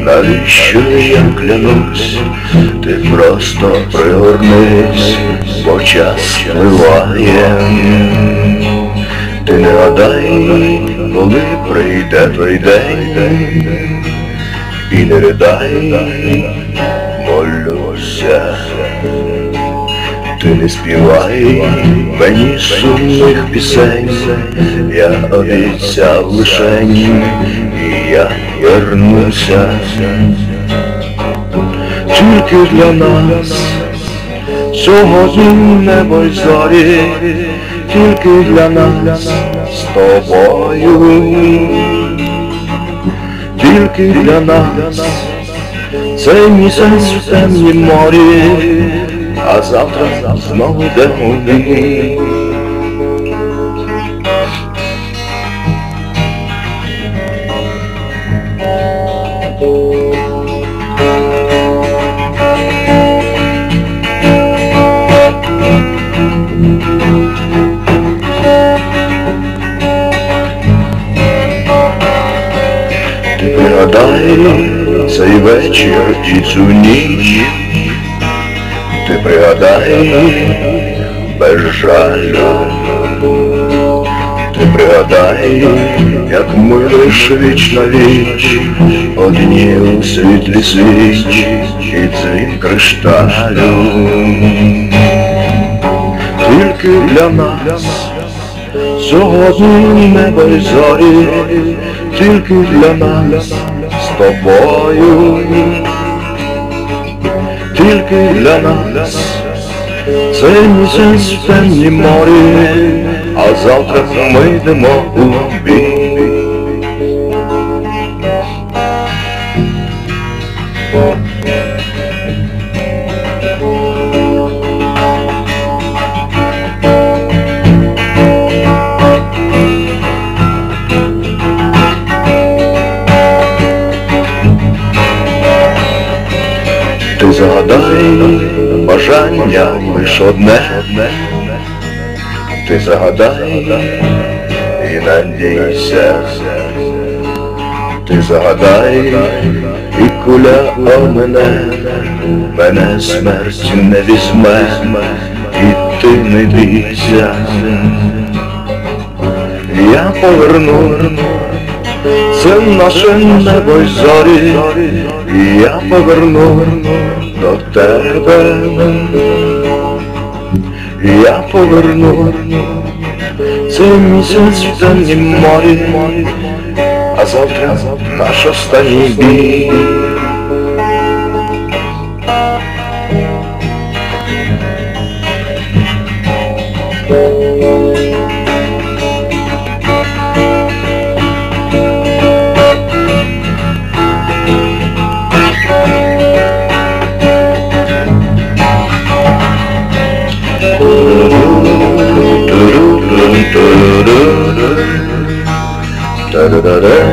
навіщо я клянусь, ти просто пригорнись, бо час спливає. Ти не гадай, коли прийде той день, і не ридай, молюся. Не співай мені сумних пісень, я обіцяв лишень, і я вернуся. Тільки для нас сьогодні небо й зорі, тільки для нас з тобою, тільки для нас цей місяць в темнім морі а завтра знову йдемо в бій. Ти пригадай цей вечір і цю ніч. Ти пригадай без жалю, ти пригадай, як ми лиш віч віч, одні у світлі свіч і дзвін кришталю. Тільки для нас сьогодні небо й зорі, тільки для нас з тобою тільки для нас цей місяць в темнім морі, а завтра ми загадай бажання лиш одне, ти загадай і надійся, ти загадай і куля о мене, мене смерть не візьме, і ти не бійся. Я поверну це наше небо й зорі, і я поверну до тебе, я поверну цей місяць в темні морі, а завтра наш останній бій. da da da da.